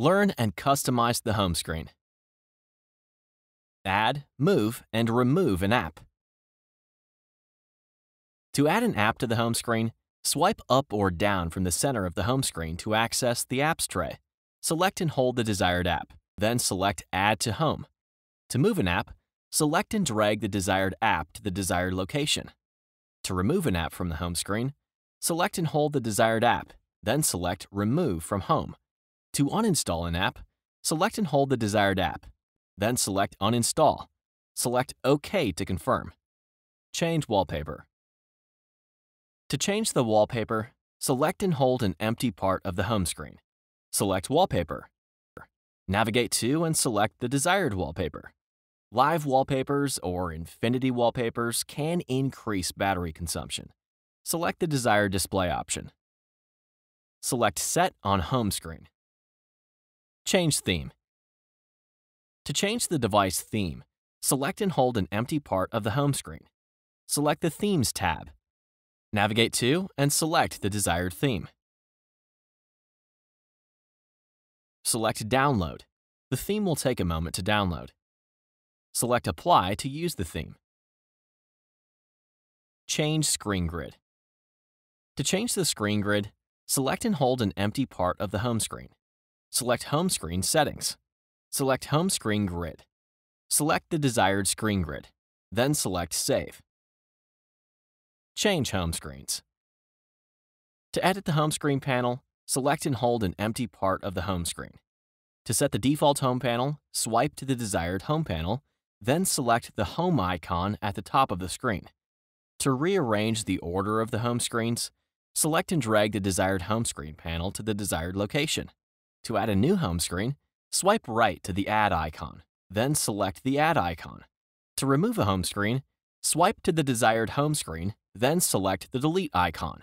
Learn and customize the home screen. Add, move, and remove an app. To add an app to the home screen, swipe up or down from the center of the home screen to access the Apps tray. Select and hold the desired app, then select Add to Home. To move an app, select and drag the desired app to the desired location. To remove an app from the home screen, select and hold the desired app, then select Remove from Home. To uninstall an app, select and hold the desired app, then select Uninstall. Select OK to confirm. Change wallpaper. To change the wallpaper, select and hold an empty part of the home screen. Select Wallpaper. Navigate to and select the desired wallpaper. Live wallpapers or infinity wallpapers can increase battery consumption. Select the desired display option. Select Set on Home Screen. Change Theme. To change the device theme, select and hold an empty part of the home screen. Select the Themes tab. Navigate to and select the desired theme. Select Download. The theme will take a moment to download. Select Apply to use the theme. Change Screen Grid. To change the screen grid, select and hold an empty part of the home screen. Select Home Screen Settings. Select Home Screen Grid. Select the desired screen grid, then select Save. Change home screens. To edit the home screen panel, select and hold an empty part of the home screen. To set the default home panel, swipe to the desired home panel, then select the home icon at the top of the screen. To rearrange the order of the home screens, select and drag the desired home screen panel to the desired location. To add a new home screen, swipe right to the Add icon, then select the Add icon. To remove a home screen, swipe to the desired home screen, then select the Delete icon.